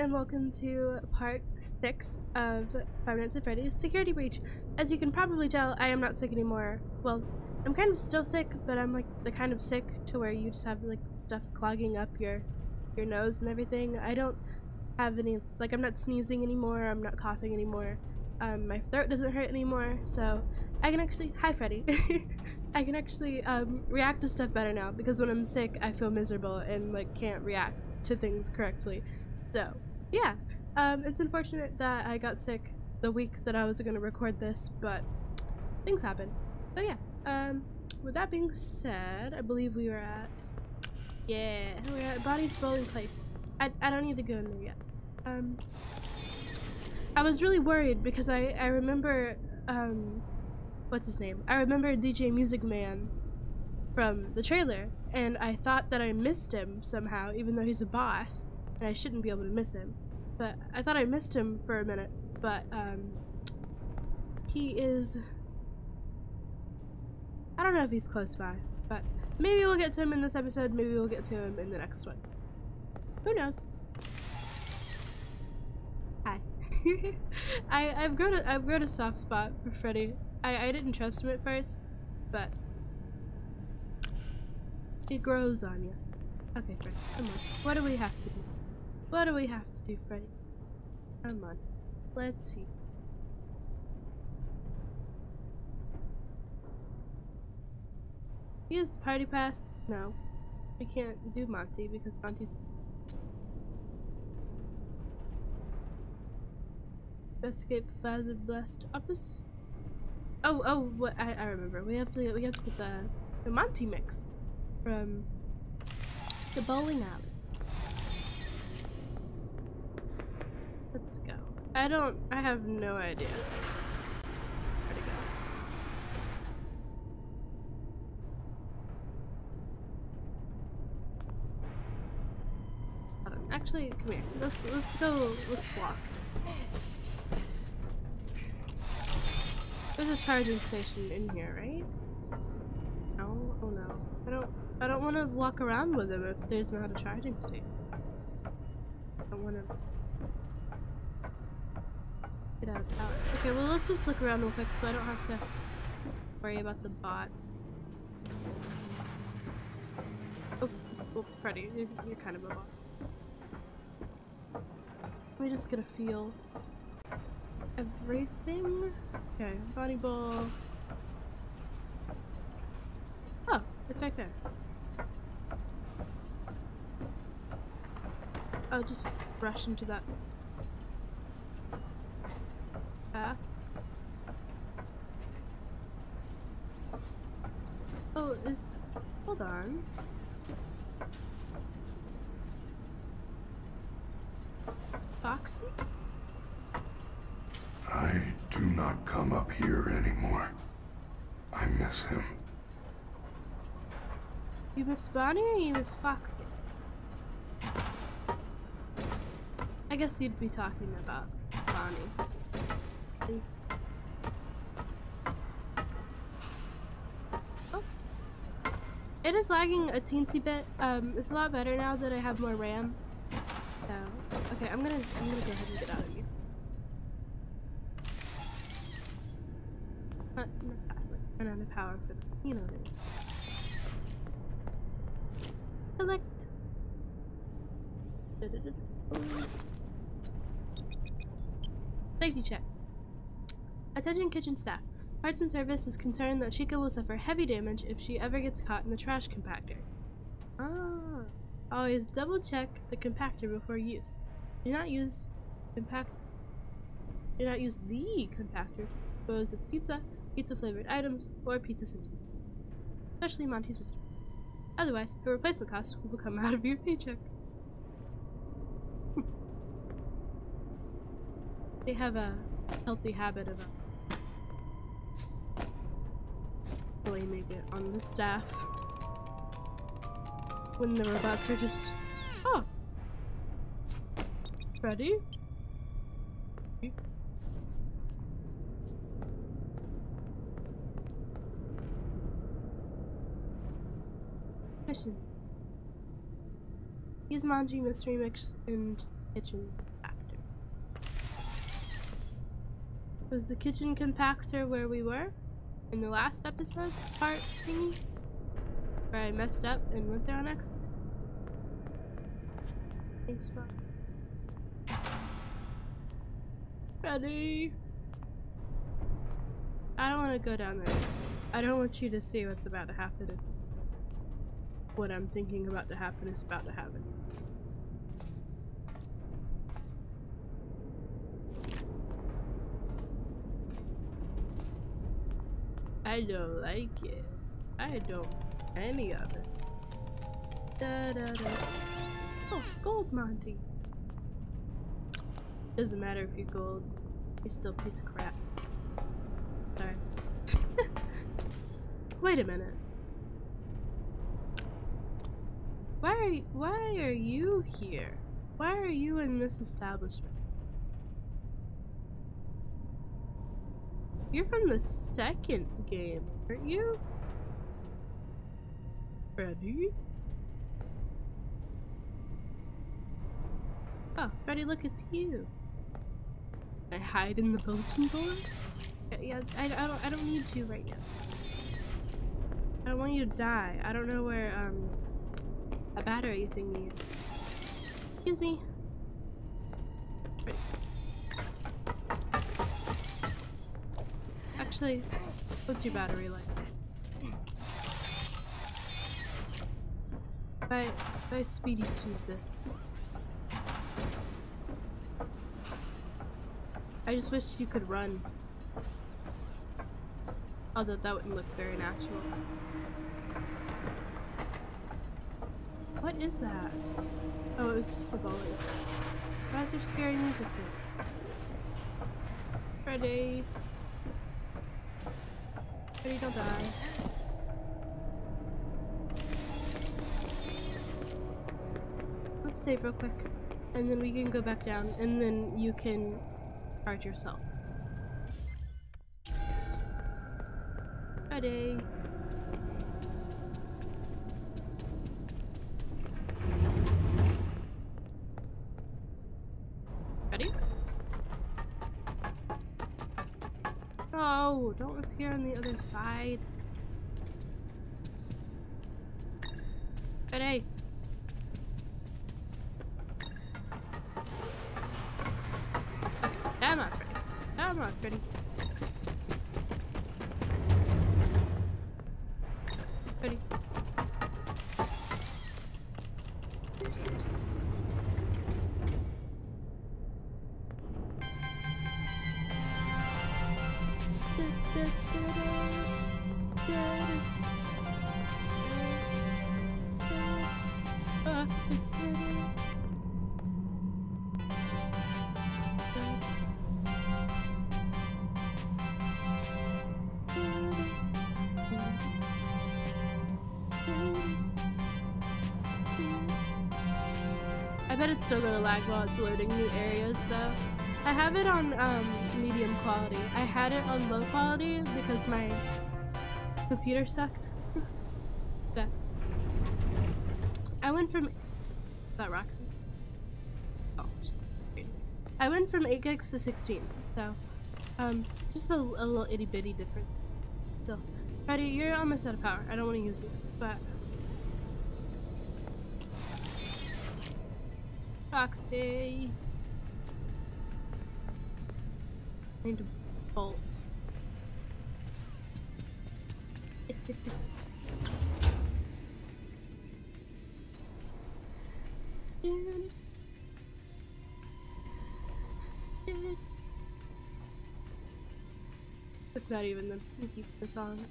and welcome to part 6 of Five Nights at Freddy's Security Breach. As you can probably tell, I am not sick anymore. Well, I'm kind of still sick, but I'm like the kind of sick to where you just have like stuff clogging up your your nose and everything. I don't have any, like I'm not sneezing anymore, I'm not coughing anymore. Um, my throat doesn't hurt anymore, so I can actually, hi Freddy, I can actually um, react to stuff better now because when I'm sick I feel miserable and like can't react to things correctly. So yeah, um, it's unfortunate that I got sick the week that I was going to record this, but things happen. So yeah, um, with that being said, I believe we were at, yeah, we're at Bonnie's Bowling Place. I, I don't need to go in there yet. Um, I was really worried because I, I remember, um, what's his name? I remember DJ Music Man from the trailer, and I thought that I missed him somehow, even though he's a boss, and I shouldn't be able to miss him. But I thought I missed him for a minute, but, um, he is, I don't know if he's close by, but maybe we'll get to him in this episode, maybe we'll get to him in the next one. Who knows? Hi. I I've grown a, I've grown a soft spot for Freddy. I I didn't trust him at first, but it grows on you. Okay, Freddy, come on. What do we have to do? What do we have to do, Freddy? Come on. Let's see. Use the party pass? No. I can't do Monty because Monty's Escape Plaza Blast Office. Oh, oh, what I, I remember. We have to we have to get the the Monty mix from the bowling alley. Let's go. I don't. I have no idea. Where to go? Um, actually, come here. Let's let's go. Let's walk. There's a charging station in here, right? No? Oh no. I don't I don't want to walk around with him if there's not a charging station. I don't want to get out power. Okay, well let's just look around real quick so I don't have to worry about the bots. Oh, oh Freddy, you're, you're kind of a bot. Let me just get a feel everything? Okay, Bonnie Bowl. Oh, it's right there. I'll just rush into that path. Oh, is... hold on. Foxy? I do not come up here anymore. I miss him. You miss Bonnie or you miss Foxy? I guess you'd be talking about Bonnie. Is... Oh. It is lagging a teensy bit. Um, it's a lot better now that I have more RAM. So, okay, I'm gonna I'm gonna go ahead and get out of here. of power for you know Select. Safety check. Attention kitchen staff. Parts and Service is concerned that Chica will suffer heavy damage if she ever gets caught in the trash compactor. Ah. Always double check the compactor before use. Do not use compact do not use the compactor. Dispose of pizza, pizza flavored items, or pizza sentiment. Especially Monty's Mystery. Otherwise, the replacement cost will come out of your paycheck. they have a healthy habit of Make it on the staff. When the robots are just, oh, ready? Kitchen. Use Monty Mystery Mix and Kitchen Compactor. Was the kitchen compactor where we were? In the last episode part thingy? Where I messed up and went there on accident? Thanks, Mom. Ready? I don't want to go down there. I don't want you to see what's about to happen what I'm thinking about to happen is about to happen. I don't like it. I don't any of it. Da, da, da. Oh, gold Monty. Doesn't matter if you're gold. You're still a piece of crap. Sorry. Wait a minute. Why are you, why are you here? Why are you in this establishment? You're from the second game, aren't you? Freddy? Oh, Freddy, look, it's you. I hide in the bulletin board? Yeah, yeah I, I don't. I don't need you right now. I don't want you to die. I don't know where um a battery thingy is. Excuse me. Right. Actually, what's your battery like? If I, if I speedy speed this. I just wish you could run. Oh, Although that wouldn't look very natural. What is that? Oh, it was just the bully. Why is there scary music here? Freddy. Don't die. Let's save real quick. And then we can go back down, and then you can charge yourself. Yes. Don't appear on the other side. Still gonna lag while it's loading new areas though. I have it on um, medium quality. I had it on low quality because my computer sucked. but I went from that Roxy. Oh. I went from 8 gigs to 16, so um, just a, a little itty bitty different. So, Freddy, you're almost out of power. I don't want to use you, but Roxy. I need to bolt. It's not even the key to the song.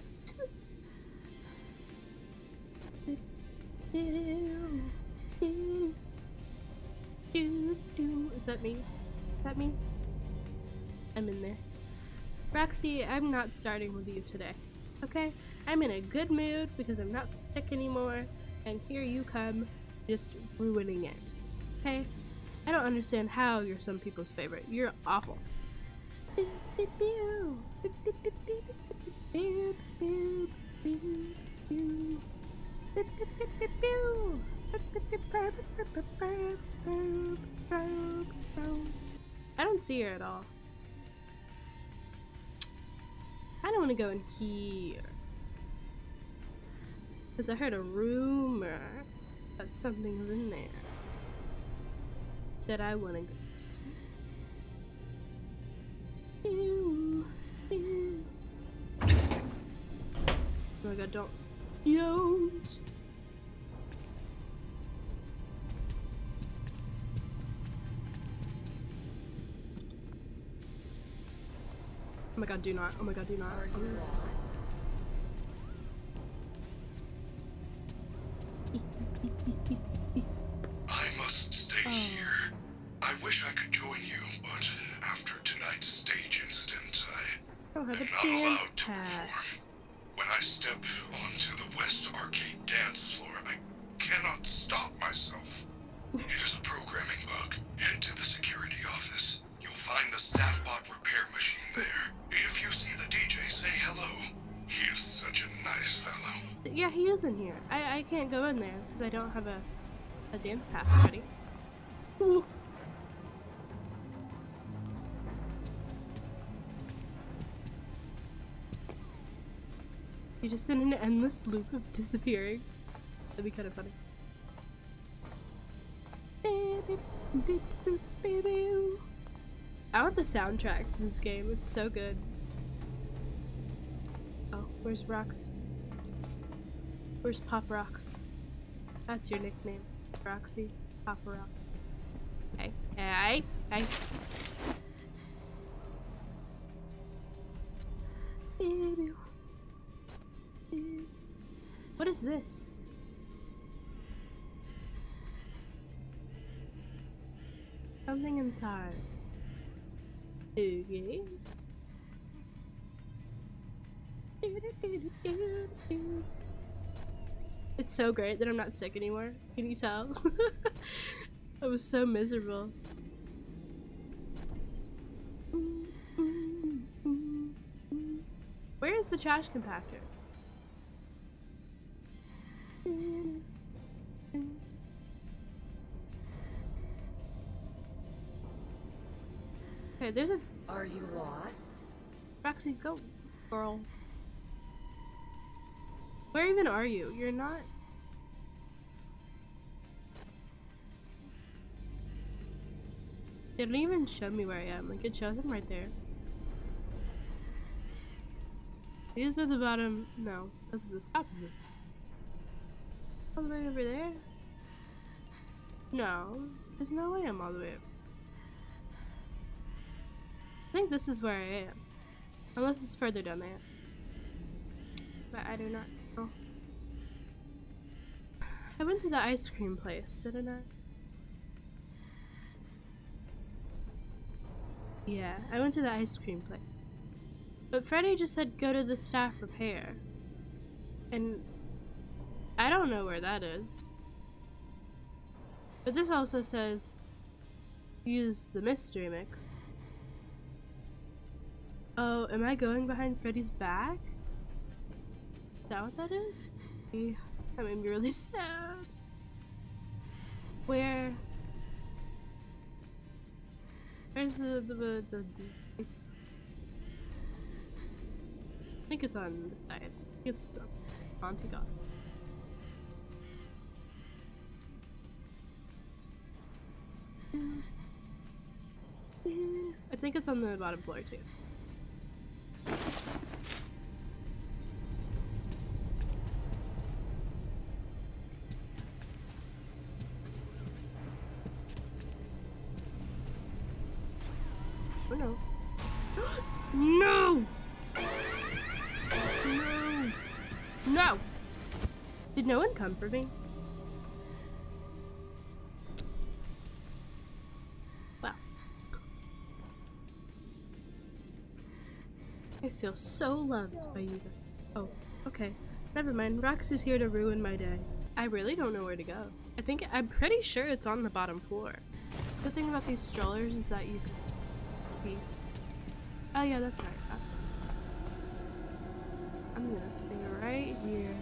That me? Is that me? I'm in there. Roxy, I'm not starting with you today. Okay? I'm in a good mood because I'm not sick anymore, and here you come, just ruining it. Okay? I don't understand how you're some people's favorite. You're awful. I don't see her at all. I don't want to go in here. Because I heard a rumor that something's in there that I want to go see. Ew. Oh my god, don't. Don't. Oh my god, do not. Oh my god, do not. I must stay Oh. here. I wish I could join you, but after tonight's stage incident, I I don't have a am not allowed to pass. perform. When I step onto the West Arcade dance floor, I cannot Yeah, he is in here. I, I can't go in there because I don't have a, a dance pass ready. You're just in an endless loop of disappearing. That'd be kind of funny. I want the soundtrack to this game. It's so good. Oh, where's Rox? Where's Pop Rocks? That's your nickname. Roxy. Pop Rock. Hey. Hey. Hey. What is this? Something inside. Okay. It's so great that I'm not sick anymore. Can you tell? I was so miserable. Where is the trash compactor? Okay, there's a Are you lost? Roxy, go, girl. Where even are you? You're not. They don't even show me where I am. Like, it shows them right there. These are the bottom. No, those are the top of this. All the way over there? No, there's no way I'm all the way up. I think this is where I am. Unless it's further down there. But I do not. I went to the ice cream place, didn't I? Yeah, I went to the ice cream place. But Freddy just said go to the staff repair. And I don't know where that is. But this also says use the mystery mix. Oh, am I going behind Freddy's back? Is that what that is? Yeah, That made me really sad. Where? Where's the the the? the it's, I think it's on this side. It's on God. I think it's on the bottom floor too. No one come for me? Wow. I feel so loved by you. Oh, okay. Never mind. Rox is here to ruin my day. I really don't know where to go. I think I'm pretty sure it's on the bottom floor. The thing about these strollers is that you can see. Oh yeah, that's right. I'm gonna stay right here.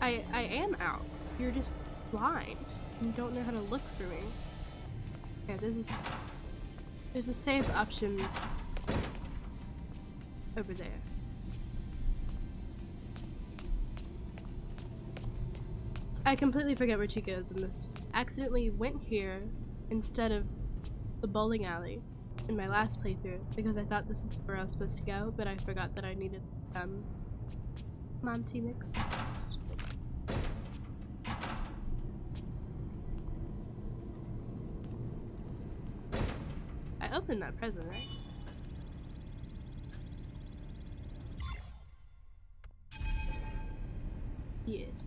I I am out. You're just blind. You don't know how to look for me. Okay, this is There's a save option over there. I completely forget where Chica is in this. Accidentally went here instead of the bowling alley in my last playthrough because I thought this is where I was supposed to go, but I forgot that I needed um Monty mix. I opened that present, right? Yes.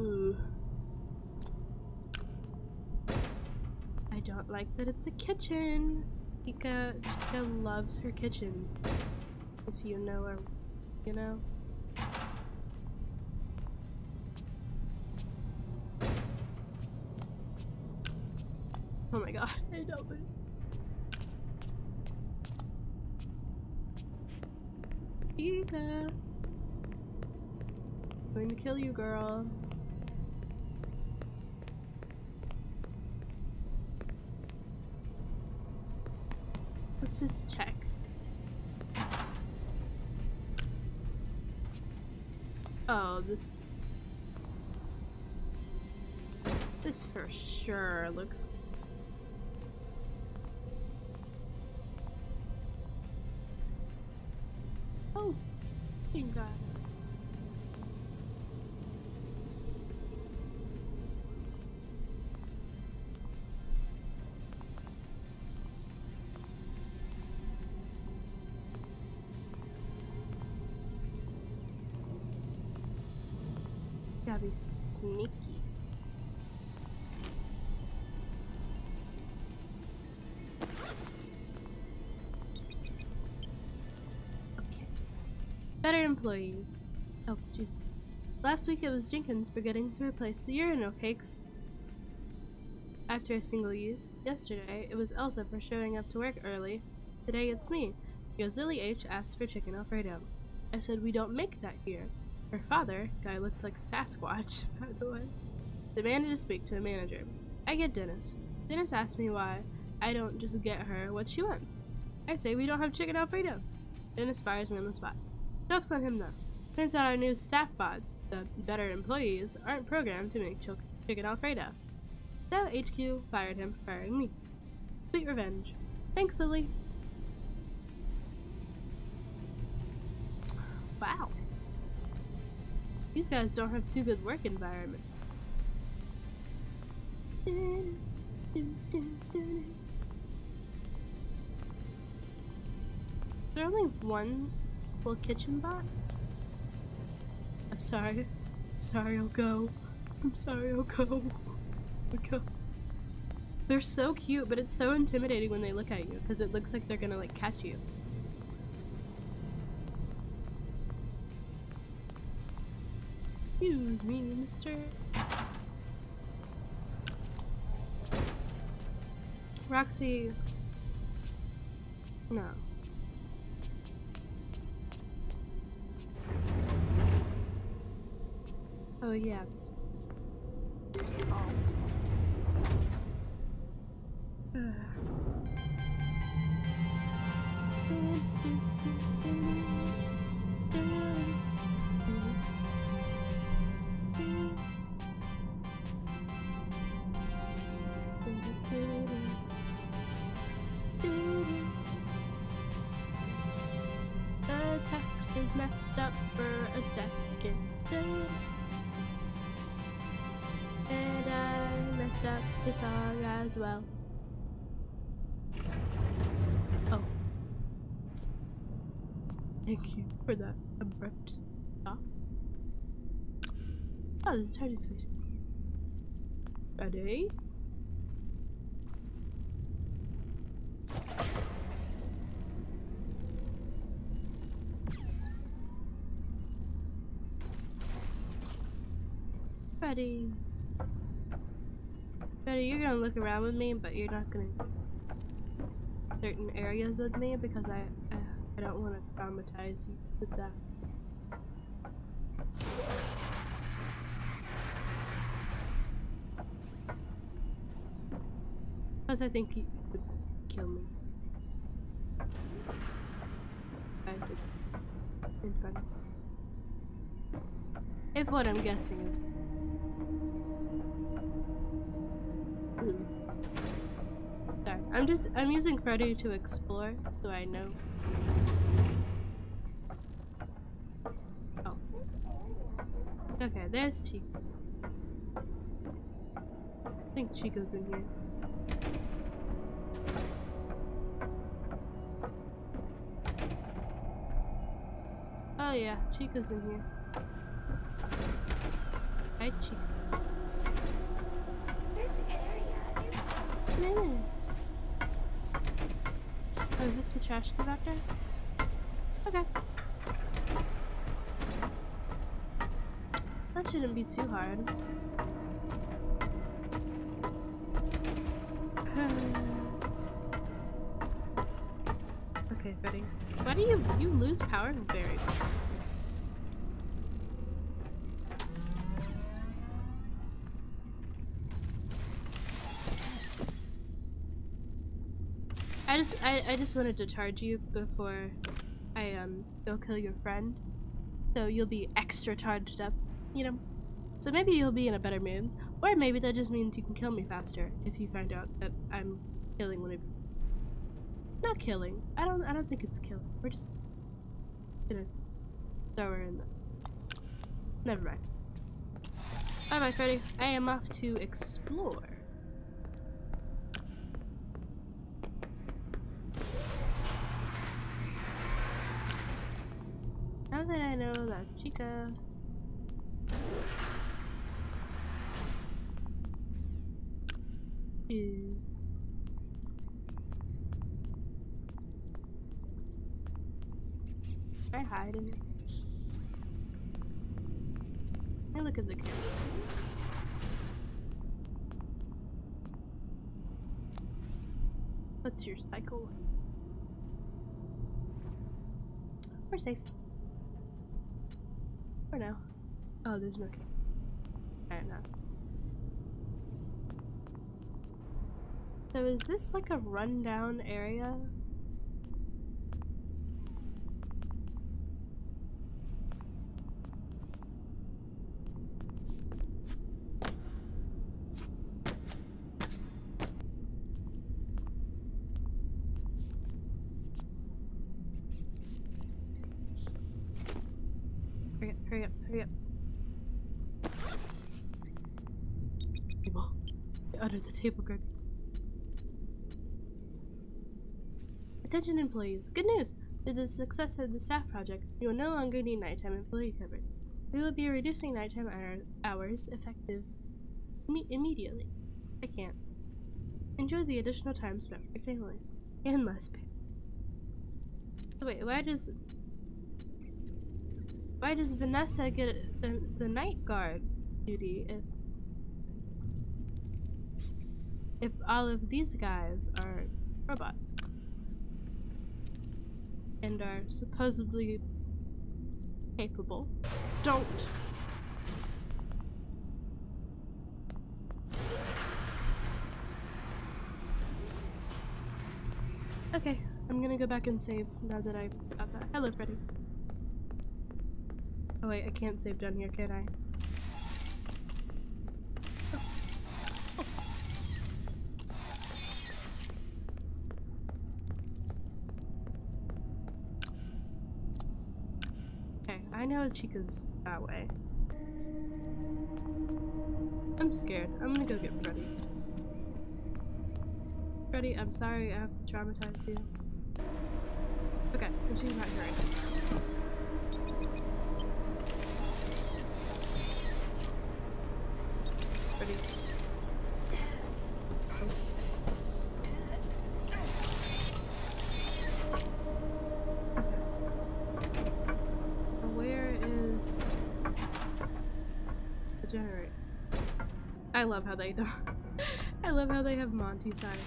Ooh. Like that it's a kitchen. Chica, Chica loves her kitchens. If you know her, you know. Oh my god, I don't think. Chica. I'm going to kill you, girl. Let's just check. Oh, this... This for sure looks... employees. Oh, jeez. Last week it was Jenkins forgetting to replace the urinal cakes after a single use. Yesterday it was Elsa for showing up to work early. Today it's me. Lily H asked for chicken alfredo. I said we don't make that here. Her father, guy looked like Sasquatch, by the way, demanded to speak to a manager. I get Dennis. Dennis asked me why I don't just get her what she wants. I say we don't have chicken alfredo. Dennis fires me on the spot. Joke's on him though. Turns out our new staff bots, the better employees, aren't programmed to make chicken alfredo. So HQ fired him for firing me. Sweet revenge. Thanks, Lily. Wow. These guys don't have too good work environment. Is there only one full kitchen bot? I'm sorry. I'm sorry, I'll go. I'm sorry, I'll go. I'll go. They're so cute, but it's so intimidating when they look at you because it looks like they're gonna like catch you. Excuse me, mister. Roxy. No. Oh yeah. This... Oh. Up the song as well. Oh. Thank you for that abrupt stop. Oh, this is a charging station. Ready? Ready. Freddy, you're gonna look around with me, but you're not gonna certain areas with me because I I, I don't want to traumatize you with that. Because I think you would kill me. In. If what I'm guessing is. I'm just I'm using Freddy to explore, so I know. Oh. Okay, there's Chica. I think Chica's in here. Oh yeah, Chica's in here. Hi, Chica. This area is Bananas. Oh, is this the trash compactor? Okay. That shouldn't be too hard. okay, Freddy. Why do you you lose power very I just I, I just wanted to charge you before I um go kill your friend. So you'll be extra charged up, you know. So maybe you'll be in a better mood. Or maybe that just means you can kill me faster if you find out that I'm killing one of you. Not killing. I don't I don't think it's killing. We're just gonna throw her in the Never mind. Bye bye Freddy. I am off to explore. Now that I know that Chica is I hide in it? I look at the camera. What's your cycle? We're safe. For now. Oh, there's no. I don't know. So is this like a rundown area? Hurry up, hurry up, hurry up. Table. Under the table, Greg. Attention employees, good news! With the success of the staff project, you will no longer need nighttime employee coverage. We will be reducing nighttime hours effective immediately. I can't. Enjoy the additional time spent with your families. And less pay. Wait, why does why does Vanessa get the, the night guard duty if if all of these guys are robots and are supposedly capable? Don't. Okay, I'm gonna go back and save now that I've got that. Hello, Freddy. Oh wait, I can't save down here, can I? Know Chica's that way. I'm scared. I'm gonna go get Freddy. Freddy, I'm sorry I have to traumatize you. Okay, so she's not here I love how they don't. I love how they have Monty signs.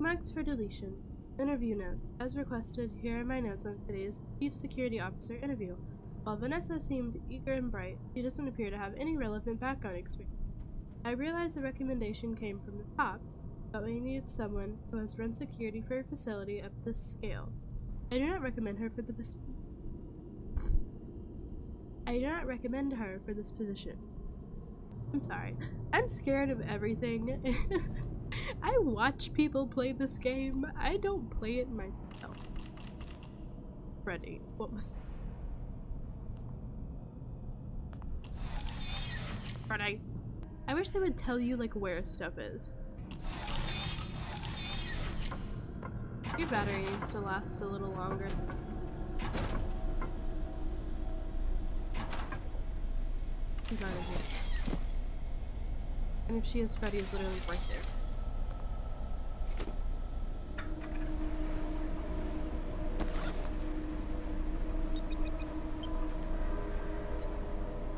Marked for deletion. Interview notes. As requested, here are my notes on today's Chief Security Officer interview. While Vanessa seemed eager and bright, she doesn't appear to have any relevant background experience. I realize the recommendation came from the top, but we needed someone who has run security for a facility of this scale. I do not recommend her for the I do not recommend her for this position. I'm sorry. I'm scared of everything. I watch people play this game. I don't play it myself. Freddy, what was Freddy? I wish they would tell you like where stuff is. Your battery needs to last a little longer. She's not in here. And if she is, Freddy is literally right there.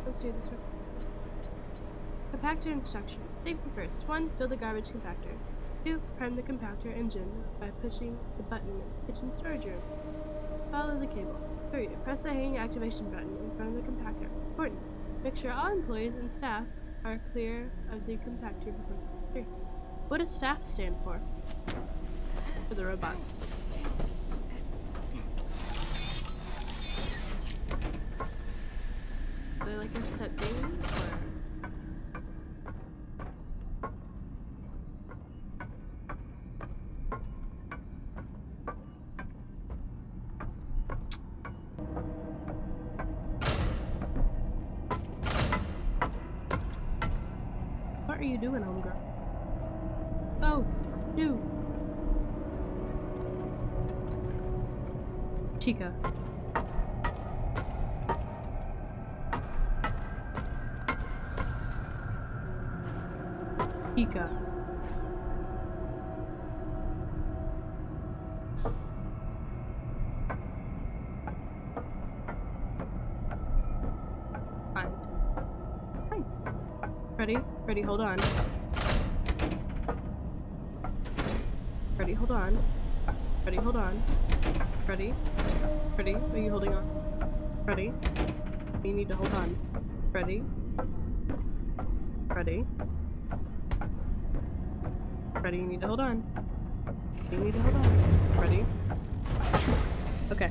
Let's read this one. Compactor instruction. Safety first. 1. Fill the garbage compactor. 2. Prime the compactor engine by pushing the button in the kitchen storage room. Follow the cable. 3. Press the hanging activation button in front of the compactor. Important. Make sure all employees and staff are clear of the compactor before 3. What does staff stand for? For the robots. They're like a set thing? Or... Ready, hold on. Ready, hold on. Ready, hold on. Ready? Ready? Are you holding on? Ready? You need to hold on. Ready? Ready? Ready, you need to hold on. You need to hold on. Ready? Okay.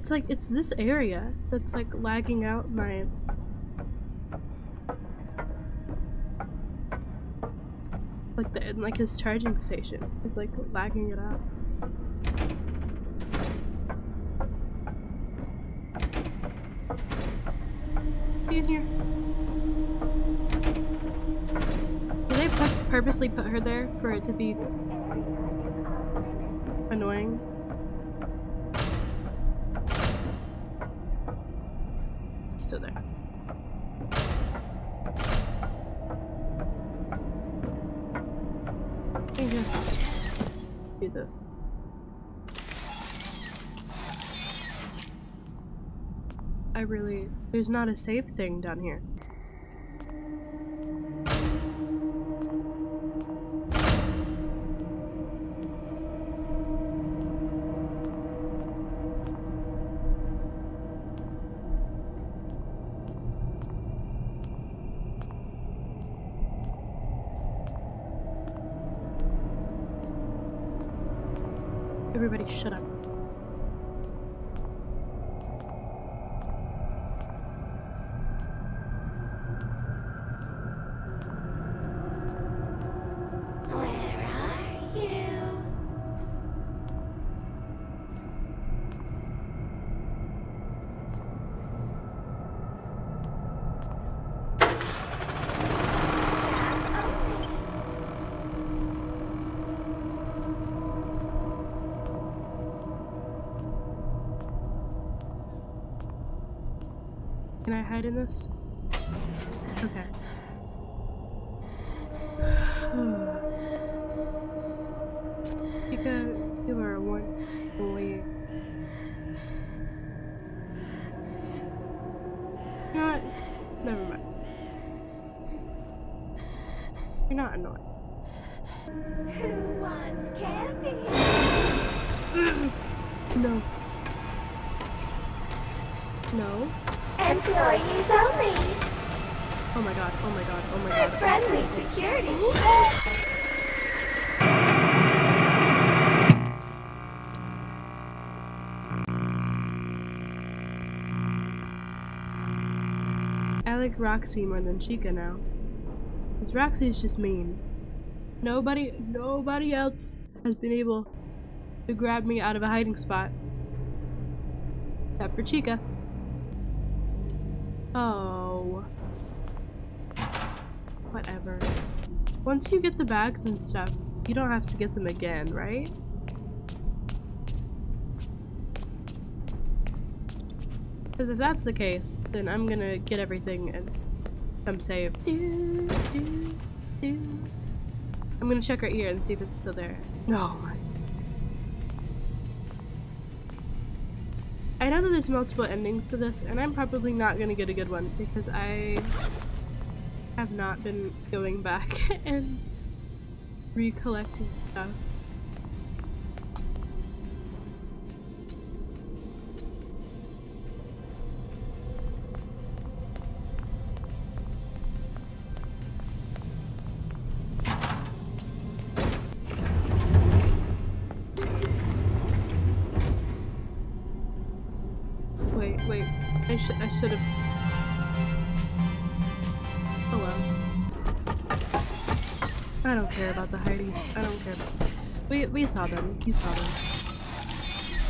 It's like, it's this area that's like lagging out my... Like the, like his charging station is like lagging it out. In here. Did they purposely put her there for it to be annoying? There's not a safe thing down here. Never mind. You're not annoying. Who wants candy? No. No. Employees only. Oh my god, oh my god, oh my Our god. friendly security Roxy more than Chica now. Because Roxy's just mean. Nobody, nobody else has been able to grab me out of a hiding spot. Except for Chica. Oh. Whatever. Once you get the bags and stuff, you don't have to get them again, right? Because if that's the case, then I'm gonna get everything and come save. Do, do, do. I'm gonna check right here and see if it's still there. No. I know that there's multiple endings to this, and I'm probably not gonna get a good one because I have not been going back and recollecting stuff. I don't care about the hiding. I don't care. We we saw them. You saw them.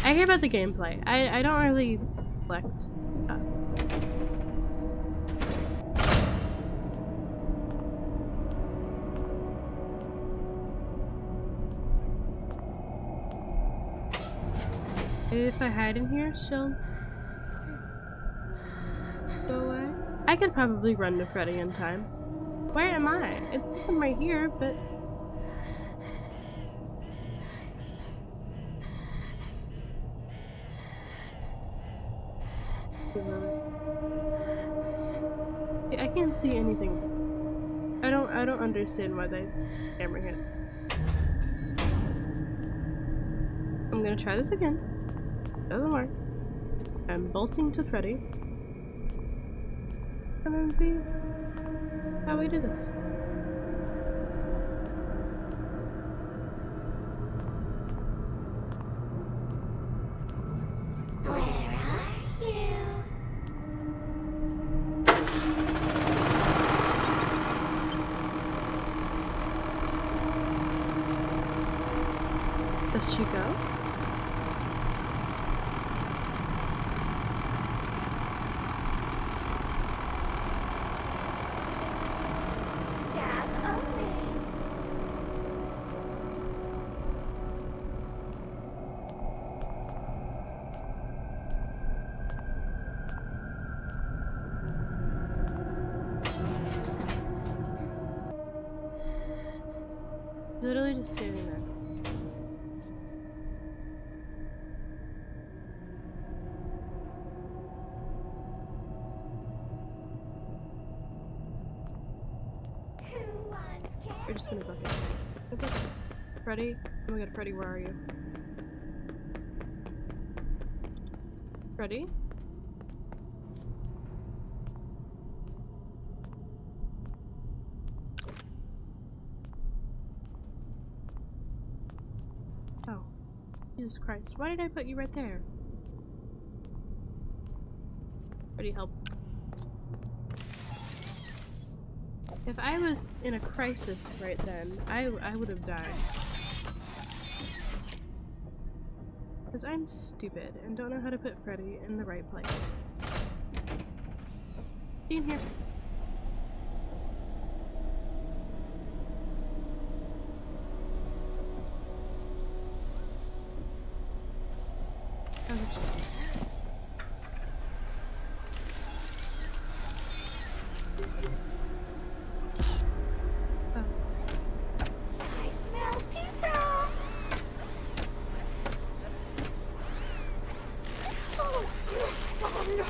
I care about the gameplay. I I don't really collect. stuff. If I hide in here, she'll go away. I could probably run to Freddy in time. Where am I? It says I'm right here, but... Yeah, I can't see anything. I don't I don't understand why they camera hit. I'm gonna try this again. Doesn't work. I'm bolting to Freddy. And then be how we do this. Where are you? Does she go? Staff only. Literally just standing there. We're just gonna book it. Okay. Freddy? Oh my god, Freddy, where are you? Freddy? Oh. Jesus Christ. Why did I put you right there? Freddy, help. If I was in a crisis right then, I, I would have died. Because I'm stupid and don't know how to put Freddy in the right place. Be in here. Oh, oh. I smell pizza. Oh, oh no.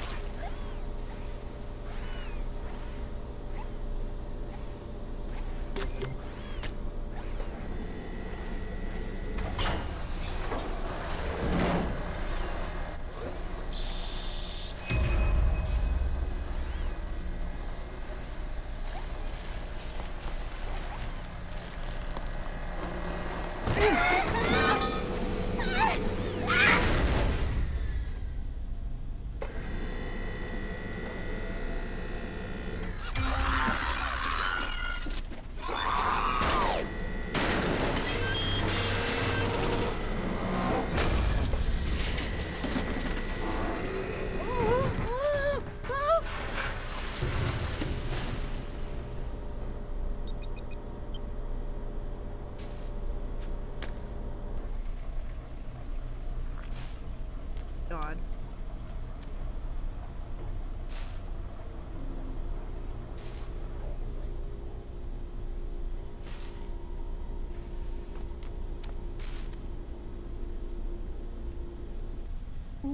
God.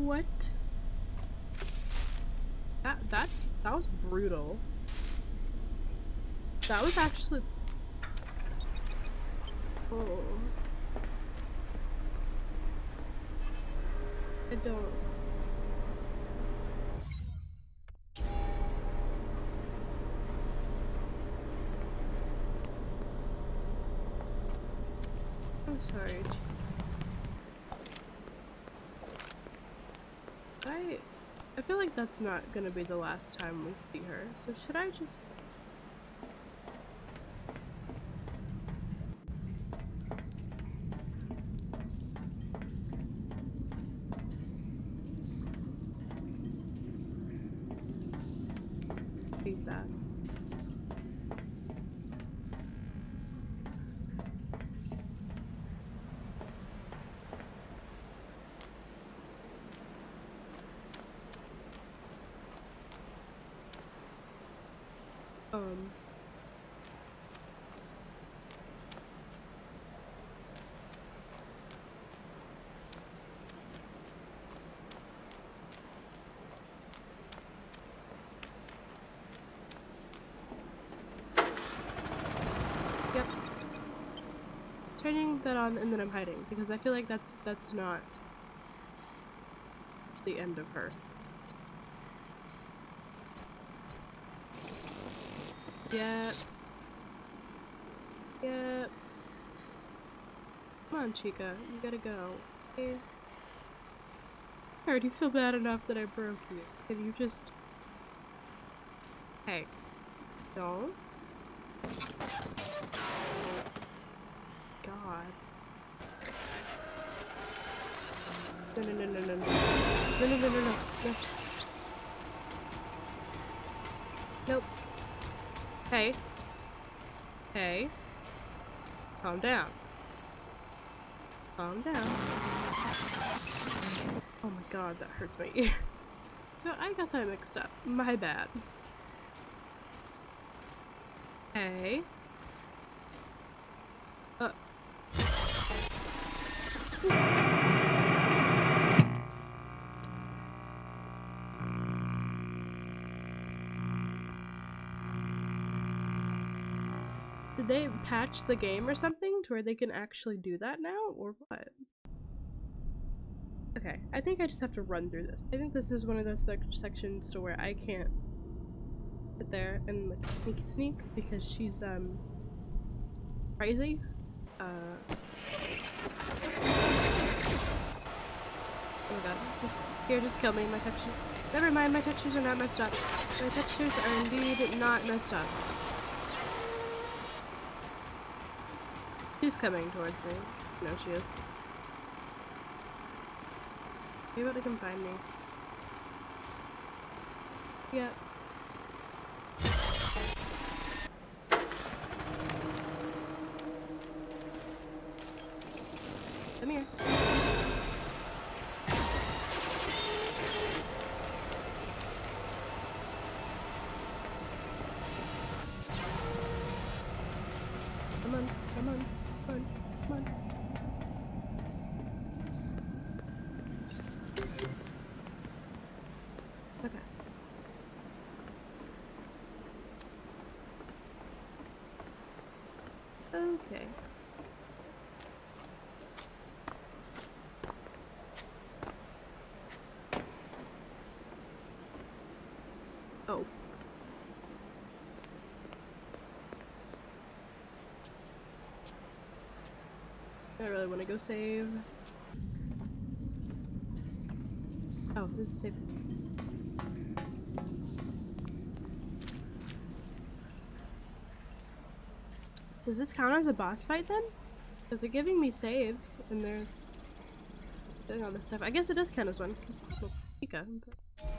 What? That that's that was brutal. That was actually Oh. I don't I'm sorry. I I feel like that's not gonna be the last time we see her. So should I just leave that? Um. Yep. Turning that on and then I'm hiding because I feel like that's that's not the end of her. Yep. Yep. Come on, Chica. You gotta go. Okay? I already feel bad enough that I broke you. Can you just... Hey. Don't. God. No, no, no, no, no, no. No, no, no, no, no. no. Nope. Hey. Hey. Calm down. Calm down. Oh my god, that hurts my ear. So I got that mixed up. My bad. Hey. Uh. Did they patch the game or something to where they can actually do that now, or what? Okay, I think I just have to run through this. I think this is one of those sec sections to where I can't sit there and like sneaky sneak because she's um crazy. Uh Oh my god. Just, here, just kill me. My textures. Never mind, my textures are not messed up. My textures are indeed not messed up. She's coming towards me. No, she is. Maybe they come find me. Yep. Come here. Come on, come on, come on, come on. Okay. Okay. Oh. Uh, I really want to go save. Oh, this is save. Does this count as a boss fight then? Because they're giving me saves and they're doing all this stuff. I guess it does count as one. Because well, Pika, but...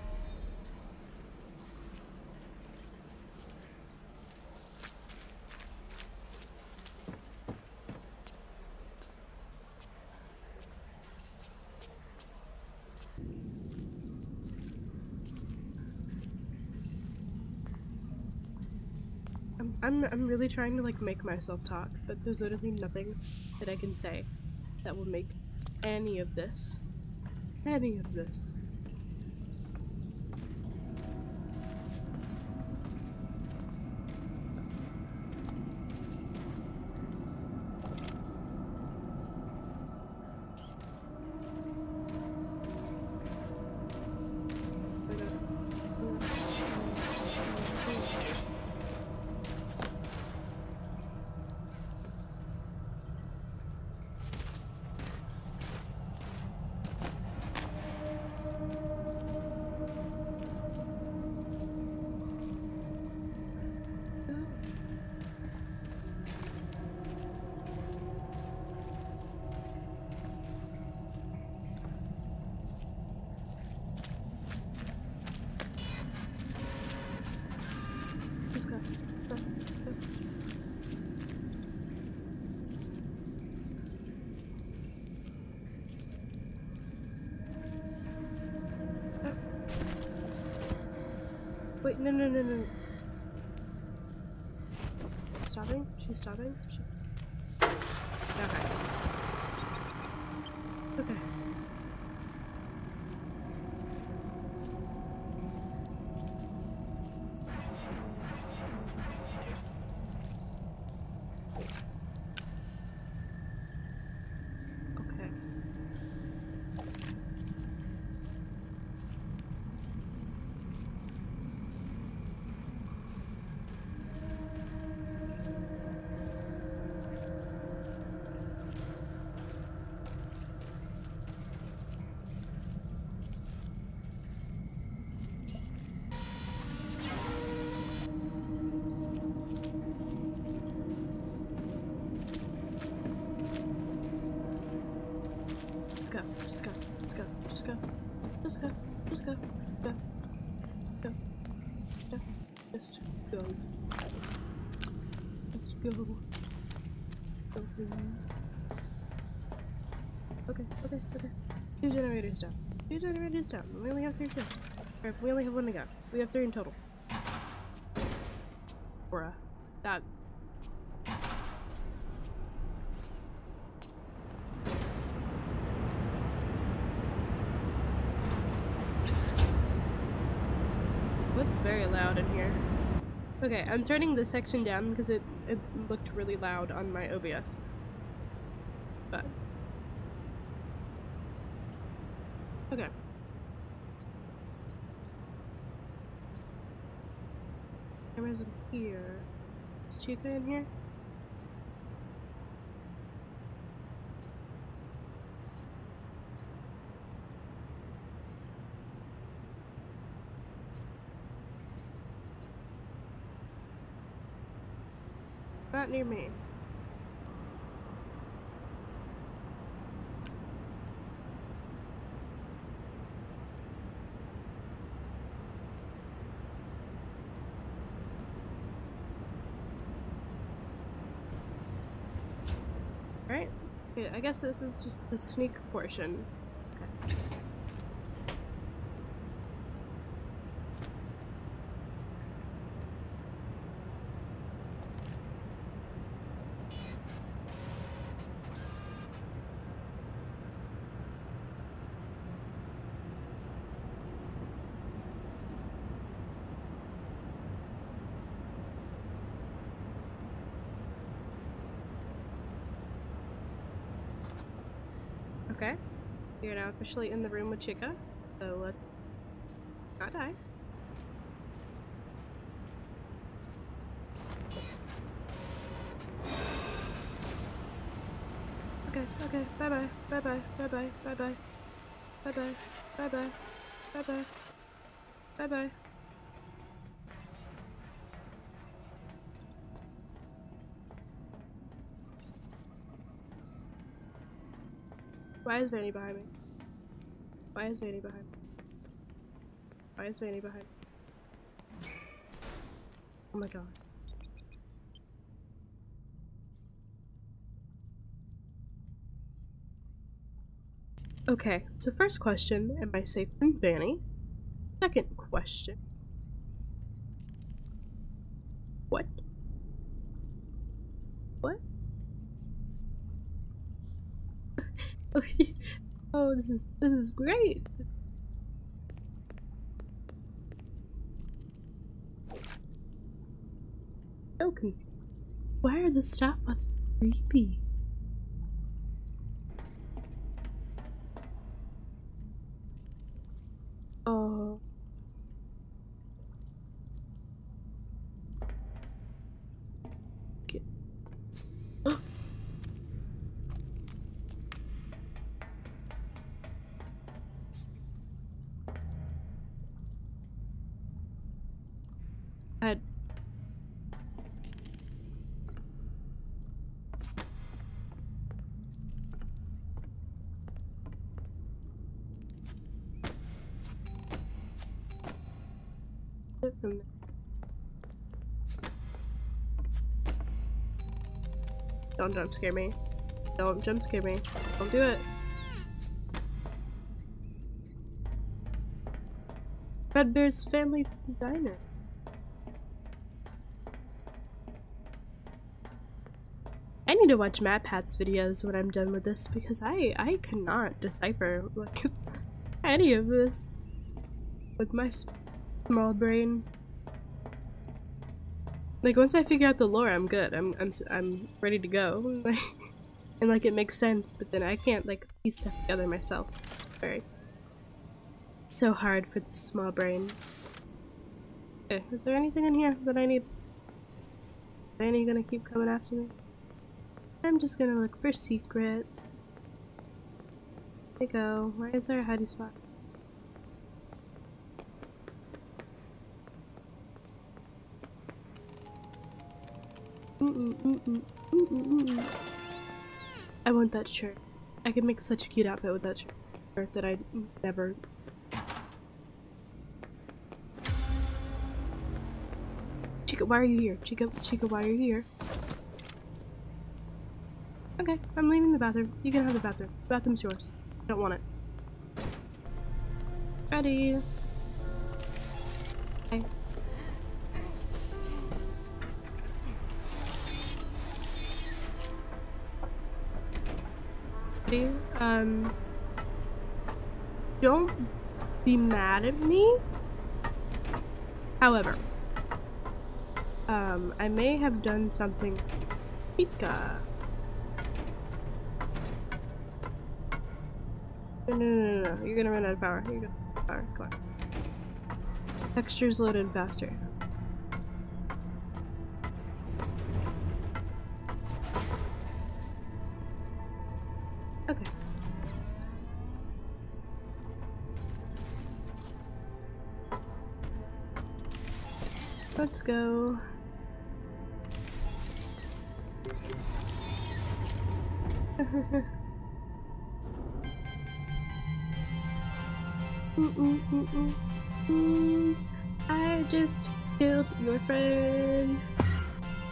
I'm, I'm, really trying to like make myself talk, but there's literally nothing that I can say that will make any of this, any of this. Just go. Just go. Go. Go. Go. Just go. Just go. Go. Okay. Okay. Okay. Two generators down. Two generators down. We only have three. Or we only have one to go. We have three in total. Bruh. That. What's very loud in here? Okay, I'm turning this section down because it, it looked really loud on my OBS. But. Okay. Camera's in here. Is Chica in here? Not near me. Right? Okay, I guess this is just the sneak portion. Okay. Okay. You're now officially in the room with Chica, so let's not die. Okay, okay. Bye bye. Bye bye. Bye bye. Bye bye. Bye bye. Bye bye. Bye bye. Bye bye. Why is Vanny behind me? Why is Manny behind? Why is Manny behind? Oh my god. Okay, so first question, am I safe from Vanny? Second question. What? What? oh, this is this is great. Okay. Why are the staff bots creepy? Oh. Okay. I it from Don't jump scare me. Don't jump scare me. Don't do it. Fredbear's Family Diner. I need to watch MatPat's videos when I'm done with this because I I cannot decipher like any of this with my small brain. Like once I figure out the lore, I'm good. I'm I'm I'm ready to go. and like it makes sense, but then I can't like piece stuff together myself. Very so hard for the small brain. Okay, is there anything in here that I need? Is Annie gonna keep coming after me? I'm just gonna look for secrets. There we go. Where is our hiding spot? I want that shirt. I could make such a cute outfit with that shirt that I never. Chica, why are you here? Chica, Chica, why are you here? Okay, I'm leaving the bathroom. You can have the bathroom. The bathroom's yours. I don't want it. Ready. Um. Don't be mad at me. However, um, I may have done something. Chica. No, no, no, no. You're gonna run out of power. Here out of power. Come on. Textures loaded faster.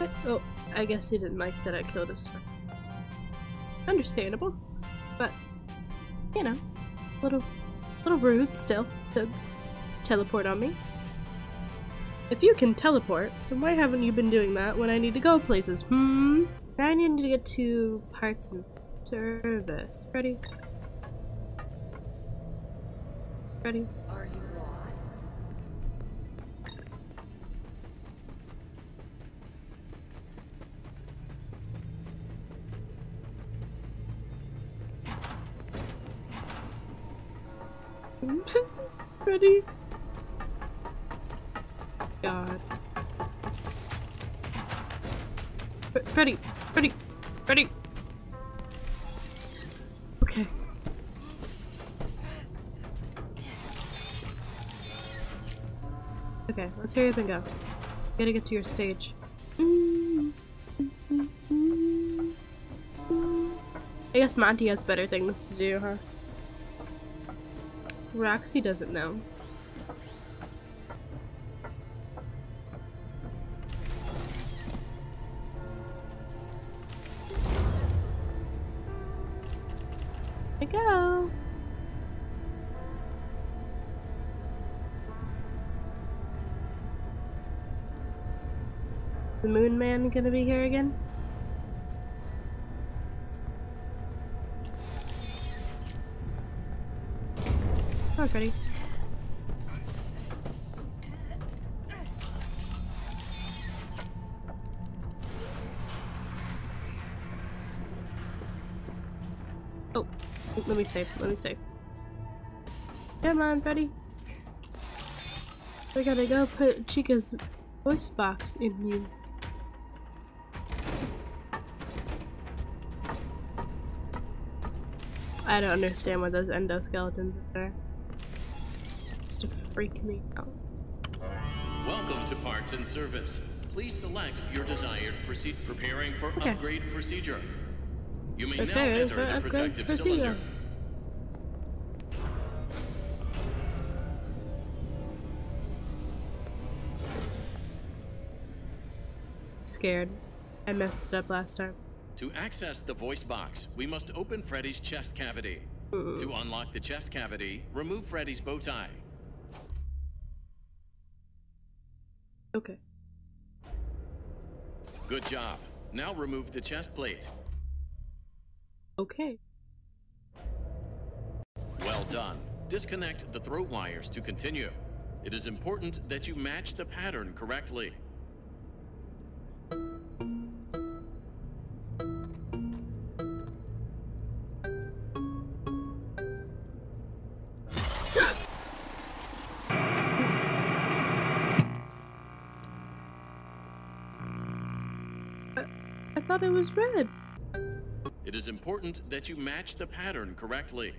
Oh, I guess he didn't like that I killed his friend. Understandable, but you know, a little, little rude still to teleport on me. If you can teleport, then why haven't you been doing that when I need to go places? Hmm. I need to get to parts and service. Ready? Ready? Are you Ready? God. Fre Freddy! Freddy! Freddy! Okay. Okay, let's hurry up and go. You gotta get to your stage. I guess Monty has better things to do, huh? Roxy doesn't know. I go. The Moon Man gonna be here again? Freddy. Oh, let me save. Let me save. Come on, Freddy. We gotta go put Chica's voice box in you. I don't understand why those endoskeletons are. To freak me out. Welcome to Parts and Service. Please select your desired proceed preparing for Okay. upgrade procedure. You may Preparing now enter the protective procedure. cylinder. Scared. I messed it up last time. To access the voice box, we must open Freddy's chest cavity. Hmm. To unlock the chest cavity, remove Freddy's bow tie. Okay. Good job. Now remove the chest plate. Okay. Well done. Disconnect the throat wires to continue. It is important that you match the pattern correctly. Was red. It is important that you match the pattern correctly.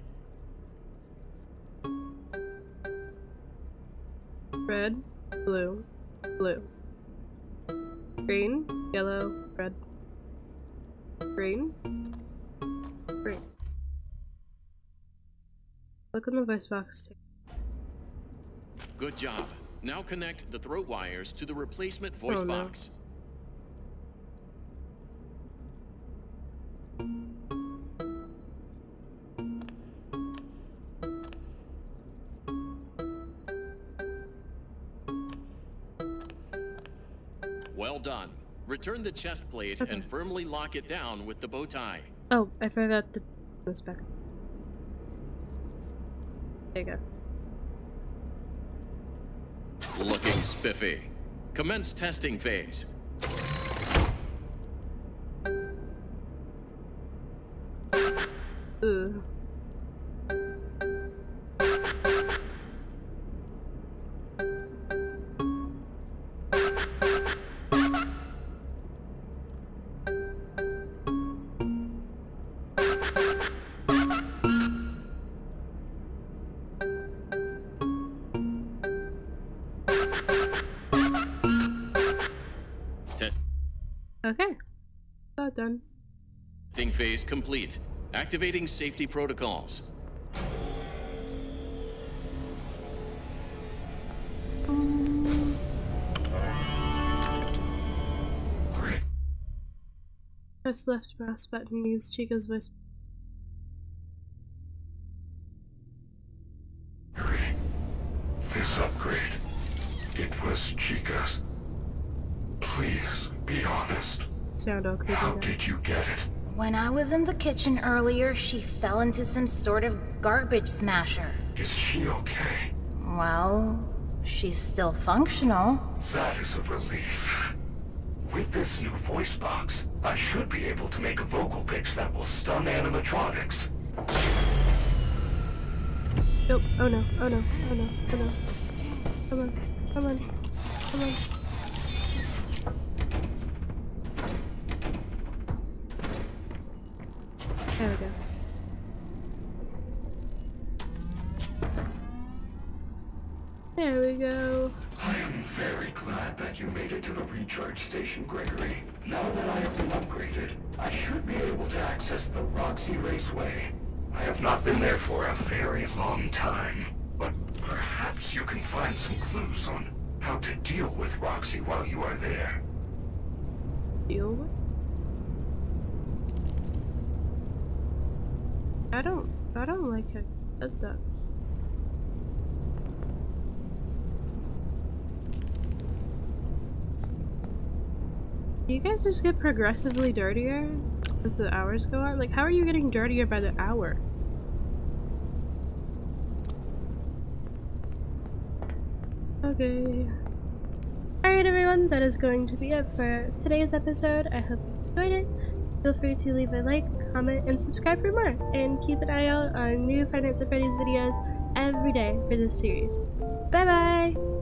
Red, blue, blue. Green, yellow, red. Green, green. Look in the voice box. Good job. Now connect the throat wires to the replacement oh, voice Oh, no. box. Well done. Return the chest plate Okay. and firmly lock it down with the bow tie. Oh, I forgot the this back. There you go. Looking spiffy. Commence testing phase. Activating safety protocols. Press left mouse button. Use Chica's voice. Great. This upgrade, it was Chica's. Please be honest. Sound okay. How did you get it? When I was in the kitchen earlier, she fell into some sort of garbage smasher. Is she okay? Well, she's still functional. That is a relief. With this new voice box, I should be able to make a vocal pitch that will stun animatronics. Nope. Oh no. Oh no. Oh no. Oh no. Come on. Come on. Come on. There we go. There we go. I am very glad that you made it to the recharge station, Gregory. Now that I have been upgraded, I should be able to access the Roxy Raceway. I have not been there for a very long time, but perhaps you can find some clues on how to deal with Roxy while you are there. Deal with? I don't, I don't like how you said that. Do you guys just get progressively dirtier as the hours go on? Like, how are you getting dirtier by the hour? Okay. Alright everyone, that is going to be it for today's episode. I hope you enjoyed it. Feel free to leave a like, comment, and subscribe for more. And keep an eye out on new Nights at Freddy's videos every day for this series. Bye bye!